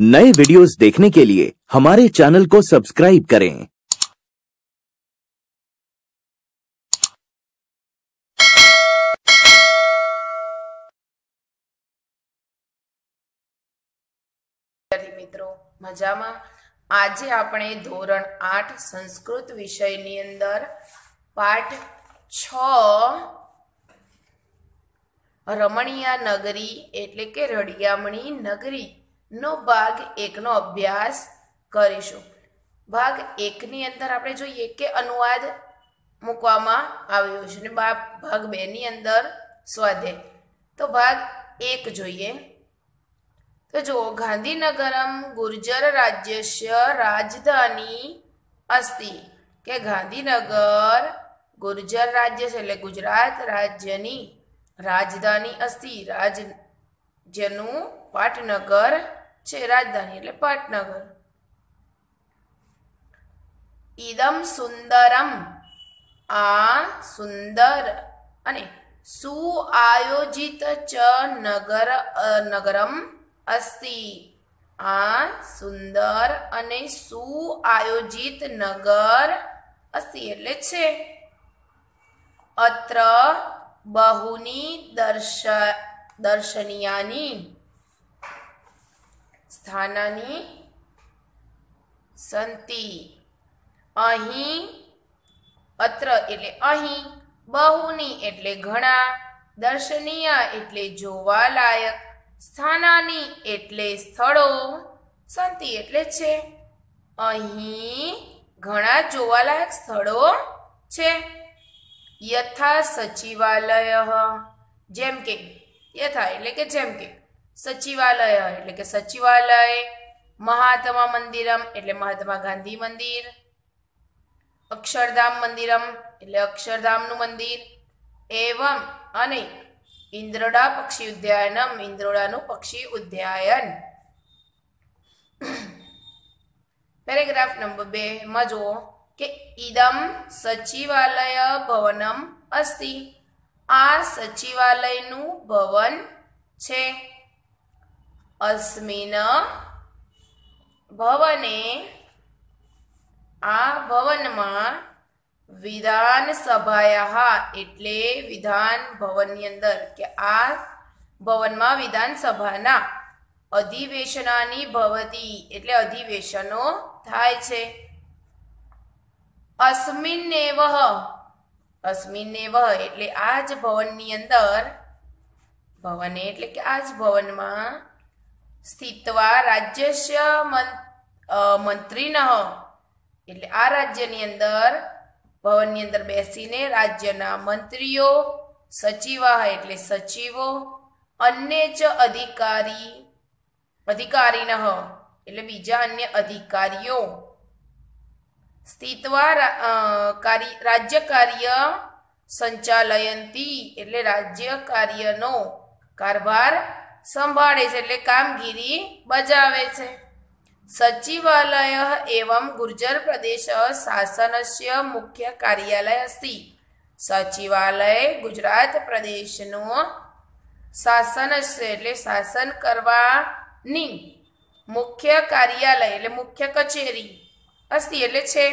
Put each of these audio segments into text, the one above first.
नए वीडियोस देखने के लिए हमारे चैनल को सब्सक्राइब करें વિદ્યાર્થી મિત્રો મજામાં આજે આપણે ધોરણ આઠ સંસ્કૃત વિષયની અંદર પાઠ છ રમણીયા નગરી એટલે કે રડિયામણી નગરી નો ભાગ એકનો અભ્યાસ કરીશું. ભાગ એકની અંદર આપણે જોઈએ કે અનુવાદ મૂકવામાં આવ્યો છે અને ભાગ બેની અંદર સ્વાધ્યાય. તો ભાગ એક જોઈએ. તો જુઓ, ગાંધીનગરમ ગુર્જર રાજ્યસ્ય રાજધાની અસ્તિ કે ગાંધીનગર ગુર્જર રાજ્ય છે એટલે ગુજરાત રાજ્યની રાજધાની અસ્તિ. રાજ્યનું પાટનગર છે રાજધાની એટલે પાટનગર. ઇદમ સુંદરમ, આ સુંદર અને સુઆયોજિત ચ નગર નગરમ અસ્તિ. આ સુંદર અને સુઆયોજિત નગર અસ્તિ એટલે છે. અત્ર બહુની દર્શ, દર્શનીયાની સ્થાનાની સંતિ. અહીં અત્ર એટલે અહીં, બહુની એટલે ઘણા, દર્શનીય એટલે જોવાલાયક, સ્થાનાની એટલે સ્થળો, સંતિ એટલે છે. અહીં ઘણા જોવાલાયક સ્થળો છે. યથા સચિવાલય, જેમ કે, યથા એટલે કે જેમ કે સચિવાલય, એટલે કે સચિવાલય, મહાત્મા મંદિરમ, એટલે મહાત્મા ગાંધી મંદિર, અક્ષરધામ મંદિરમ, એટલે અક્ષરધામનું મંદિર, એવમ અને ઇન્દ્રોડા પક્ષી ઉદ્યાનમ, ઇન્દ્રોડાનું પક્ષી ઉદ્યાયન પેરેગ્રાફ નંબર બે માં જુઓ કે ઇદમ સચિવાલય ભવનમ અસ્તિ. આ સચિવાલયનું ભવન છે. અસ્મિન ભવને આ ભવનમાં વિધાન સભાયા એટલે વિધાન ભવનની અંદર કે આ ભવનમાં વિધાનસભાના અધિવેશનાની ભવતી એટલે અધિવેશનો થાય છે. અસ્મિન્નેવ અસ્મિન્નેવ એટલે આ જ ભવનની અંદર ભવને એટલે કે આ જ ભવનમાં સ્થિતવા રાજ્યસ્ય મંત્રીન. એટલે આ રાજ્યની અંદર, ભવનની અંદર બેસીને રાજ્યના મંત્રીઓ સચિવા એટલે સચિવો, અન્ય જ અધિકારી, અધિકારીન એટલે બીજા અન્ય અધિકારીઓ. સ્થિતવા રાજ્ય કાર્ય સંચાલયંતી એટલે રાજ્ય કાર્યનો કારભાર સંભાળે છે એટલે કામગીરી બજાવે છે. સચિવાલય એવં ગુર્જર પ્રદેશ શાસનસ્ય મુખ્ય કાર્યાલય અસ્તિ. સચિવાલય ગુજરાત પ્રદેશનું શાસનસ્ય એટલે શાસન કરવાની મુખ્ય કાર્યાલય એટલે મુખ્ય કચેરી અસ્તિ એટલે છે.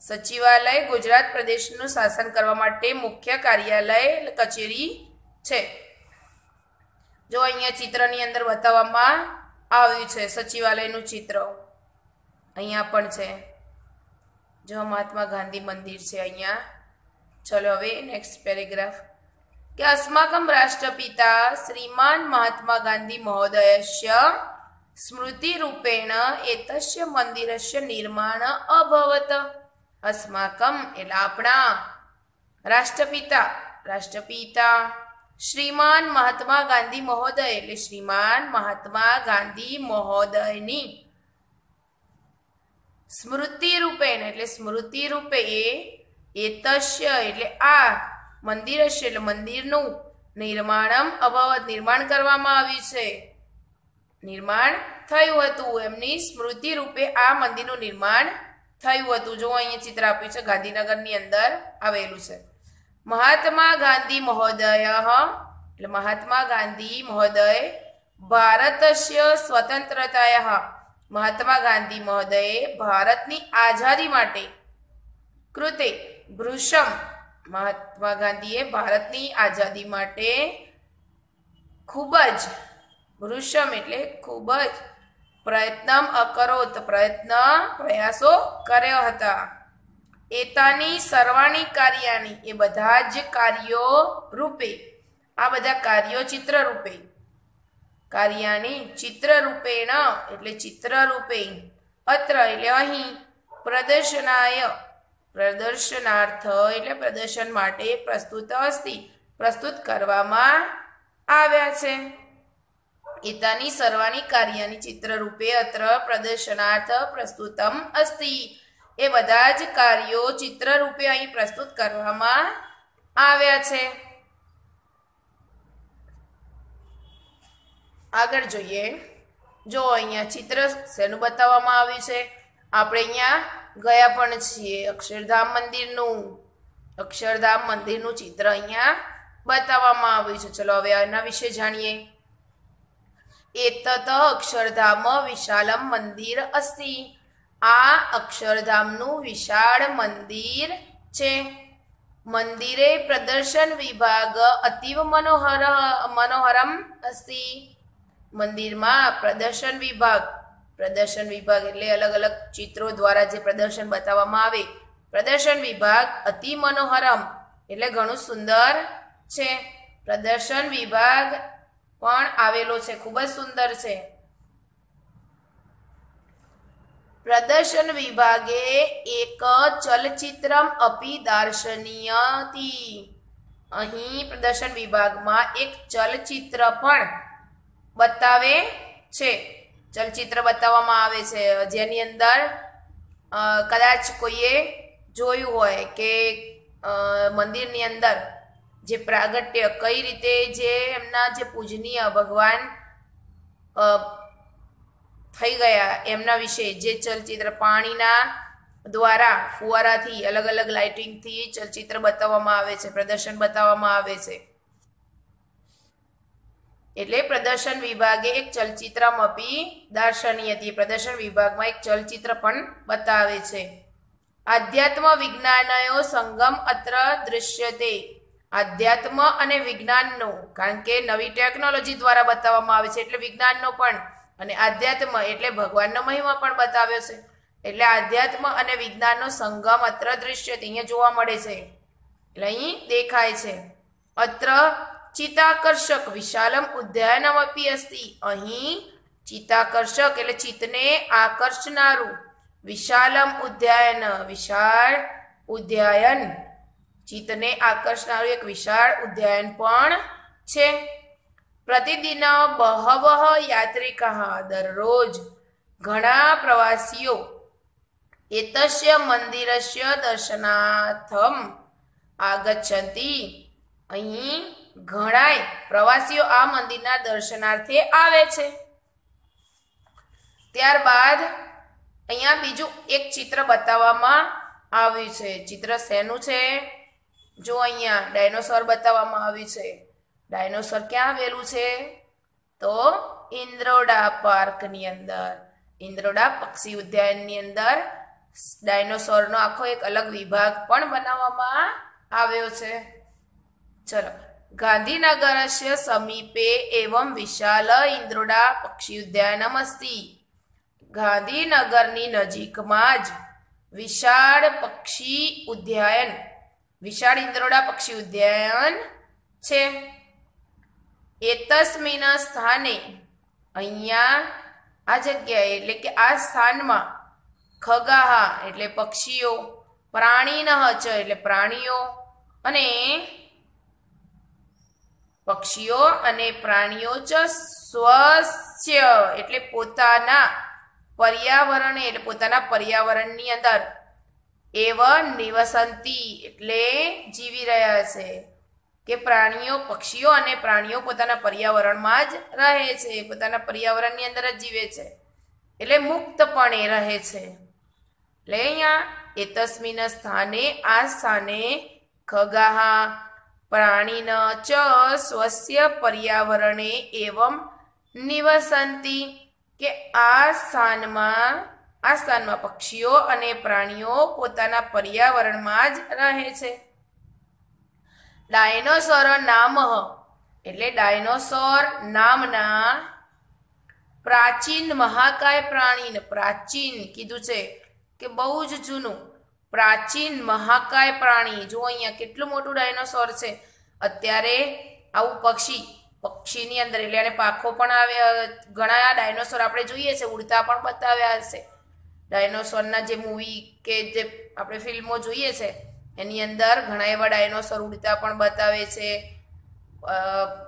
સચિવાલય ગુજરાત પ્રદેશનું શાસન કરવા માટે મુખ્ય કાર્યાલય કચેરી છે. જો અહીંયા ચિત્રની અંદર બતાવવામાં આવ્યું છે, સચિવાલયનું ચિત્ર. અહીંયા પણ છે. જો મહાત્મા ગાંધી મંદિર છે અહીંયા. ચલો હવે નેક્સ્ટ પેરેગ્રાફ કે અસ્માકમ રાષ્ટ્રપિતા શ્રીમાન મહાત્મા ગાંધી મહોદયસ્ય સ્મૃતિ રૂપેણ એતસ્ય મંદિરસ્ય નિર્માણ અભવત. અસ્માકમ એટલે આપણા રાષ્ટ્રપિતા. રાષ્ટ્રપિતા. શ્રીમાન મહાત્મા ગાંધી મહોદય એટલે શ્રીમાન મહાત્મા ગાંધી મહોદયની. સ્મૃતિ રૂપેણ એટલે સ્મૃતિ રૂપે એ એતસ્ય એટલે આ મંદિર હશે એટલે મંદિરનું નિર્માણમ અભાવત નિર્માણ કરવામાં આવ્યું છે. નિર્માણ થયું હતું, એમની સ્મૃતિ રૂપે આ મંદિરનું નિર્માણ થયું હતું. જો અહીંયા ચિત્ર આપ્યું છે ગાંધીનગરની અંદર આવેલું છે. મહાત્મા ગાંધી મહોદય, એટલે મહાત્મા ગાંધી મહોદય ભારતસ્ય સ્વતંત્રતાય. મહાત્મા ગાંધી મહોદયે ભારતની આઝાદી માટે કૃતે ભૃષમ મહાત્મા ગાંધીએ ભારતની આઝાદી માટે ખૂબ જ વૃષમ એટલે ખૂબ જ પ્રયત્ન અકરોત, પ્રયત્ન, પ્રયાસો કર્યા હતા. એતાની સર્વાણી કાર્યાની. એ બધા જ કાર્યો રૂપે. આ બધા કાર્યો ચિત્ર રૂપે. કાર્યાની ચિત્ર રૂપેણ એટલે ચિત્ર રૂપે. અત્ર એટલે અહીં. પ્રદર્શનાય. પ્રદર્શનાર્થ એટલે પ્રદર્શન માટે પ્રસ્તુત અસ્તિ પ્રસ્તુત કરવામાં આવ્યા છે. એતાની સર્વાણી કાર્યની ચિત્ર રૂપે અત્ર પ્રદર્શનાર્થ પ્રસ્તુતમ અસ્તિ એ બધા જ કાર્યો ચિત્રરૂપે અહીં પ્રસ્તુત કરવામાં આવ્યા છે. આગળ જોઈએ. જો અહીંયા ચિત્ર શેનું બતાવવામાં આવ્યું છે? આપણે અહીંયા ગયા પણ છીએ. અક્ષરધામ મંદિરનું અક્ષરધામ મંદિરનું ચિત્ર અહીંયા બતાવવામાં આવ્યું છે. ચલો હવે આના વિશે જાણીએ. એતત અક્ષરધામ વિશાલમ મંદિર અસ્તિ. આ અક્ષરધામનું વિશાળ મંદિર છે. મંદિરે પ્રદર્શન વિભાગ અતિવ મનોહર, મનોહરમ અસ્તિ મંદિરમાં પ્રદર્શન વિભાગ પ્રદર્શન વિભાગ એટલે અલગ અલગ ચિત્રો દ્વારા જે પ્રદર્શન બતાવવામાં આવે. પ્રદર્શન વિભાગ અતિ મનોહરમ એટલે ઘણું સુંદર છે. પ્રદર્શન વિભાગ પણ આવેલો છે, ખૂબ જ સુંદર છે. પ્રદર્શન વિભાગે એક ચલચિત્રમ અપી દાર્શનીયતી અહીં પ્રદર્શન વિભાગમાં એક ચલચિત્ર પણ બતાવે છે. ચલચિત્ર બતાવવામાં આવે છે. જેની અંદર કદાચ કોઈએ જોયું હોય કે મંદિરની અંદર જે પ્રાગટ્ય, કઈ રીતે જે એમના જે પૂજનીય ભગવાન થઈ ગયા. એમના વિશે જે ચલચિત્ર પાણીના દ્વારા ફુવારાથી અલગ અલગ લાઇટિંગથી ચલચિત્ર બતાવવામાં આવે છે, પ્રદર્શન બતાવવામાં આવે છે. એટલે પ્રદર્શન વિભાગે એક ચલચિત્રમ અપી દર્શનીય હતી. પ્રદર્શન વિભાગમાં એક ચલચિત્ર પણ બતાવે છે. આધ્યાત્મ વિજ્ઞાનયો સંગમ અત્ર દૃશ્યતે. આધ્યાત્મ અને વિજ્ઞાનનો, કારણ કે નવી ટેકનોલોજી દ્વારા બતાવવામાં આવે છે, એટલે વિજ્ઞાનનો પણ અને આધ્યાત્મ એટલે ભગવાનનો મહિમા પણ બતાવ્યો છે. એટલે આધ્યાત્મ અને વિજ્ઞાનનો સંગમ અત્ર દૃશ્ય અહીંયા જોવા મળે છે. એટલે અહીં દેખાય છે. અત્ર ચિત્તાકર્ષક વિશાલમ ઉદ્યાનમ અપી અસ્તિ. અહીં ચિત્તાકર્ષક એટલે ચિત્તને આકર્ષનારું. વિશાલમ ઉદ્યાયન વિશાળ ઉદ્યાયન ચિત્તને આકર્ષનારું એક વિશાળ ઉદ્યાયન પણ છે. પ્રતિદિન બહવહ યાત્રિકા દરરોજ ઘણા પ્રવાસીઓ એતસ્ય મંદિરસ્ય દર્શનાર્થમ આગચ્છન્તિ અહીં ઘણાય પ્રવાસીઓ આ મંદિરના દર્શનાર્થે આવે છે. ત્યારબાદ અહીંયા બીજું એક ચિત્ર બતાવવામાં આવ્યું છે. ચિત્ર શેનું છે? જો અહીંયા ડાયનોસોર બતાવવામાં આવ્યું છે. ડાયનોસોર ક્યાં આવેલું છે? તો ઇન્દ્રોડા પાર્કની અંદર. ઇન્દ્રોડા પક્ષી ઉદ્યાનની અંદર ડાયનોસોરનો આખો એક અલગ વિભાગ પણ બનાવવામાં આવ્યો છે. ચલો. ગાંધીનગરસ્ય સમીપે એવમ વિશાલ ઇન્દ્રોડા પક્ષી ઉદ્યાનમ અસ્તિ ગાંધીનગરની નજીકમાં જ વિશાળ પક્ષી ઉદ્યાન, વિશાળ ઇન્દ્રોડા પક્ષી ઉદ્યાન છે. એતસ્મિન સ્થાને અહીંયા આ જગ્યાએ એટલે કે આ સ્થાનમાં ખગાહા એટલે પક્ષીઓ પ્રાણીનઃ ચ એટલે પ્રાણીઓ અને પક્ષીઓ અને પ્રાણીઓ ચ સ્વસ્ય એટલે પોતાના પર્યાવરણ એટલે પોતાના પર્યાવરણની અંદર. એવ નિવસંતી એટલે જીવી રહ્યા છે. કે પ્રાણીઓ, પક્ષીઓ અને પ્રાણીઓ પોતાના પર્યાવરણમાં જ રહે છે. પોતાના પર્યાવરણની અંદર જ જીવે છે. એટલે મુક્તપણે રહે છે. એટલે અહીંયા એતસ્મિન સ્થાને, આ સ્થાને ખગાહા, પ્રાણીન ચ સ્વસ્ય પર્યાવરણે એવમ નિવસંતી કે આ સ્થાનમાં આ સ્થાનમાં પક્ષીઓ અને પ્રાણીઓ પોતાના પર્યાવરણમાં જ રહે છે. ડાયનોસોર નામ એટલે ડાયનોસોર નામના પ્રાચીન મહાકાય પ્રાણીને, પ્રાચીન કીધું છે કે બહુ જ જૂનું પ્રાચીન મહાકાય પ્રાણી. જો અહીંયા કેટલું મોટું ડાયનોસોર છે. અત્યારે આવું પક્ષી, પક્ષીની અંદર, એટલે એને પાખો પણ આવે, ઘણા ડાયનોસોર આપણે જોઈએ છે, ઉડતા પણ બતાવ્યા હશે. ડાયનોસોરના જે મૂવી કે જે આપણે ફિલ્મો જોઈએ છે એની અંદર ઘણા એવા ડાયનોસોર ઉડતા પણ બતાવે છે.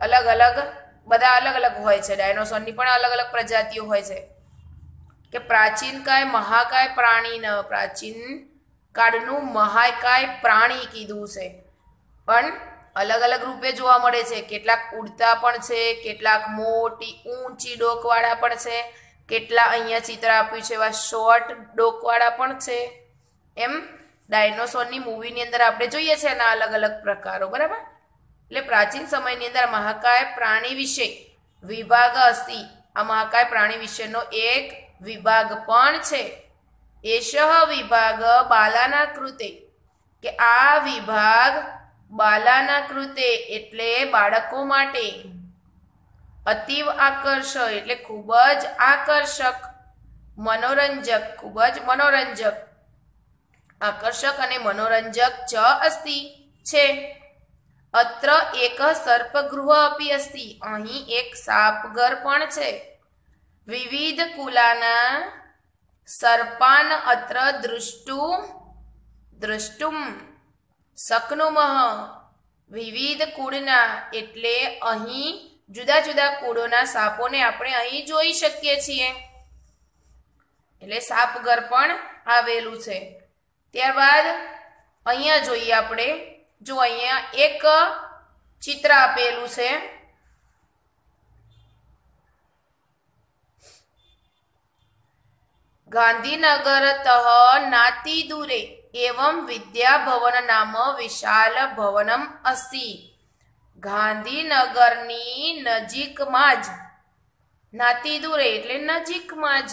અલગ અલગ, બધા અલગ અલગ હોય છે. ડાયનોસોરની પણ અલગ અલગ પ્રજાતિઓ હોય છે. કે પ્રાચીન કાય મહાકાય પ્રાણી ન, પ્રાચીન કાળનું મહાકાય પ્રાણી કીધું છે. પણ અલગ અલગ રૂપે જોવા મળે છે. કેટલાક ઉડતા પણ છે, કેટલાક મોટી, ઊંચી ડોકવાળા પણ છે, કેટલા અહીંયા ચિત્ર આપ્યું છે એવા શોર્ટ ડોકવાળા પણ છે. એમ ડાયનોસોરની મૂવીની અંદર આપણે જોઈએ છે એના અલગ અલગ પ્રકારો, બરાબર? એટલે પ્રાચીન સમયની અંદર મહાકાય પ્રાણી વિશે વિભાગ અસ્તિ. આ મહાકાય પ્રાણી વિશેનો એક વિભાગ પણ છે. એશ વિભાગ બાલાના કૃતે. કે આ વિભાગ બાલાના કૃતે એટલે બાળકો માટે. અતિવ આકર્ષક એટલે ખૂબ જ આકર્ષક, મનોરંજક, ખૂબ જ મનોરંજક. આકર્ષક અને મનોરંજક ચ અસ્તિ છે. અત્ર એક સર્પગૃહ અપી અસ્તિ. અહીં એક સાપઘર પણ છે. વિવિધ કુલાના સર્પાન અત્ર દૃષ્ટુ દ્રષ્ટુમ શકનુમહ. વિવિધ કુળના એટલે અહીં જુદા જુદા કુળોના સાપોને આપણે અહીં જોઈ શકીએ છીએ. એટલે સાપઘર પણ આવેલું છે. ત્યારબાદ અહીંયા જોઈએ આપણે, જો અહીંયા એક ચિત્ર આપેલું છે. ગાંધીનગરતઃ નાતી દૂરે એવં વિદ્યાભવન નામ વિશાલ ભવનમ અસ્તિ. ગાંધીનગરની નજીકમાં જ, નાતી દૂરે એટલે નજીકમાં જ.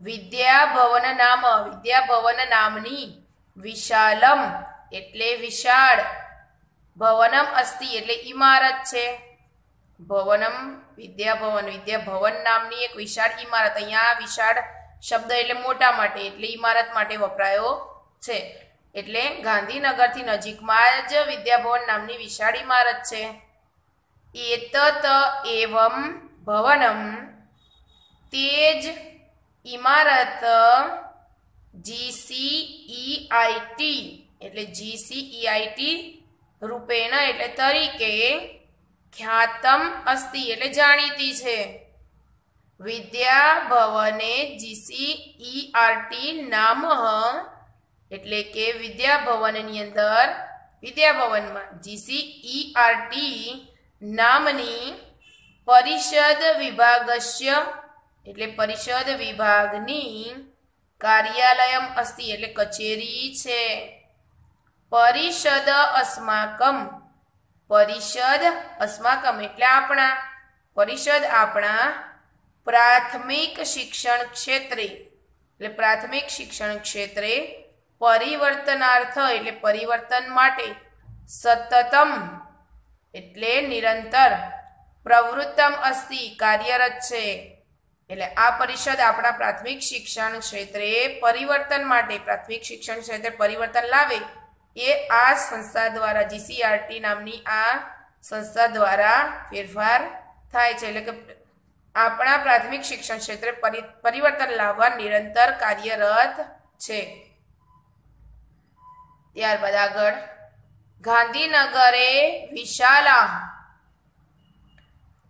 વિદ્યાભવન નામ, વિદ્યાભવન નામની વિશાલમ, એટલે વિશાળ. ભવનમ અસ્તિ, એટલે ઇમારત છે. ભવનમ વિદ્યાભવન વિદ્યાભવન નામની એક વિશાળ ઇમારત અહીંયા વિશાળ શબ્દ એટલે મોટા માટે, એટલે ઇમારત માટે વપરાયો છે. એટલે ગાંધીનગરથી નજીકમાં જ વિદ્યાભવન નામની વિશાળ ઇમારત છે. એતત એવમ ભવનમ તેજ ઇમારત જીસીઈઆઈટી એટલે જીસીઈઆઈટી રૂપેણ એટલે તરીકે ખ્યાતમ અસ્તિ એટલે જાણીતી છે. વિદ્યા ભવને જીસીઈઆરટી નામ એટલે કે વિદ્યા ભવનની અંદર વિદ્યા ભવનમાં જીસીઈઆરટી નામની પરિષદ વિભાગસ્ય એટલે પરિષદ વિભાગની કાર્યાલયમ અસ્તિ, એટલે કચેરી છે. પરિષદ અસ્માકમ. પરિષદ અસ્માકમ, એટલે આપણા. પરિષદ આપણા પ્રાથમિક શિક્ષણ ક્ષેત્રે. એટલે પ્રાથમિક શિક્ષણ ક્ષેત્રે પરિવર્તનાર્થ, એટલે પરિવર્તન માટે સતતમ, એટલે નિરંતર. પ્રવૃત્તમ અસ્તિ, કાર્યરત છે. એટલે આ પરિષદ આપણા પ્રાથમિક શિક્ષણ ક્ષેત્રે પરિવર્તન માટે, પ્રાથમિક શિક્ષણ ક્ષેત્રે પરિવર્તન લાવે એ આ સંસ્થા દ્વારા, જીસીઆરટી નામની આ સંસ્થા દ્વારા ફેરફાર થાય છે. એટલે કે આપણા પ્રાથમિક શિક્ષણ ક્ષેત્રે પરિવર્તન લાવવા નિરંતર કાર્યરત છે. ત્યારબાદ આગળ ગાંધીનગરે વિશાલા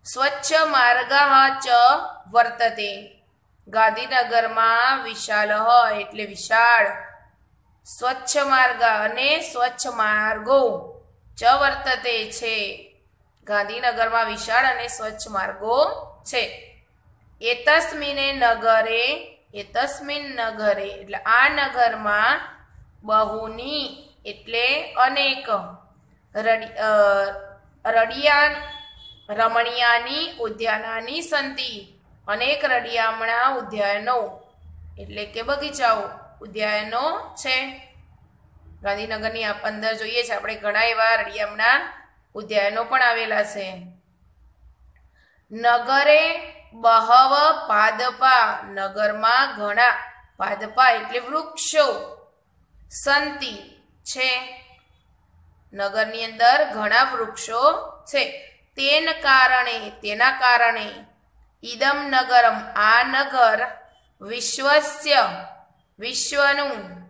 સ્વચ્છ માર્ગઃ ચ વર્તતે. ગાંધીનગરમાં વિશાલ એટલે વિશાળ. સ્વચ્છ માર્ગ અને સ્વચ્છ માર્ગો ચ વર્તતે છે. ગાંધીનગરમાં વિશાળ અને સ્વચ્છ માર્ગો છે. એતસ્મિને નગરે, એતસ્મિન નગરે, એટલે આ નગરમાં બહુની એટલે અનેક. રડી રડિયાન રમણીયાની ઉદ્યાનાની સંતિ અનેક રડિયામણા ઉદ્યાનો એટલે કે બગીચાઓ ઉદ્યાનો છે. ગાંધીનગરની આ અંદર જોઈએ છે, આપણે ઘણા એવા રડિયામણા ઉદ્યાનો પણ આવેલા છે. નગરે બહવ પાદપા, નગરમાં ઘણા પાદપા એટલે વૃક્ષો, સંતિ છે. નગરની અંદર ઘણા વૃક્ષો છે. તેન કારણે, તેના કારણે ઇદમ નગરમ આ નગર વિશ્વસ્ય, વિશ્વનું,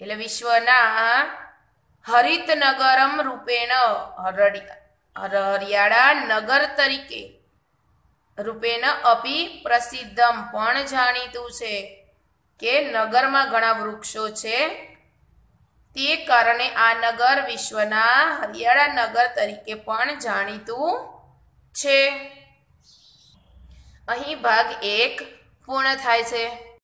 એટલે વિશ્વના હરિત નગરમ રૂપેણ હરિયા હરિયાળા નગર તરીકે રૂપેણ અપી પ્રસિદ્ધમ. પણ જાણીતું છે કે નગરમાં ઘણા વૃક્ષો છે. તે કારણે આ નગર વિશ્વના હરિયાળા નગર તરીકે પણ જાણીતું છે. અહીં ભાગ એક પૂર્ણ થાય છે.